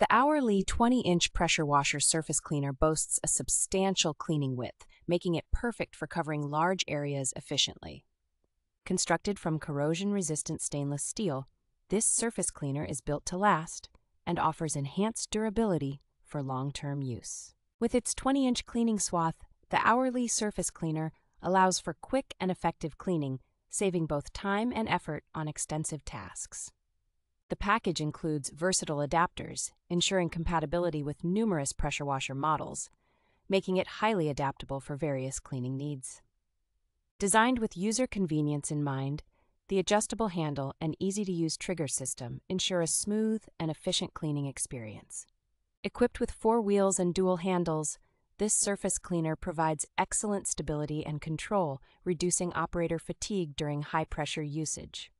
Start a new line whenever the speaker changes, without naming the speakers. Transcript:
The Hourleey 20 inch pressure washer surface cleaner boasts a substantial cleaning width, making it perfect for covering large areas efficiently. Constructed from corrosion resistant stainless steel, this surface cleaner is built to last and offers enhanced durability for long term use. With its 20 inch cleaning swath, the Hourleey surface cleaner allows for quick and effective cleaning, saving both time and effort on extensive tasks. The package includes versatile adapters, ensuring compatibility with numerous pressure washer models, making it highly adaptable for various cleaning needs. Designed with user convenience in mind, the adjustable handle and easy to use trigger system ensure a smooth and efficient cleaning experience. Equipped with four wheels and dual handles, this surface cleaner provides excellent stability and control, reducing operator fatigue during high pressure usage.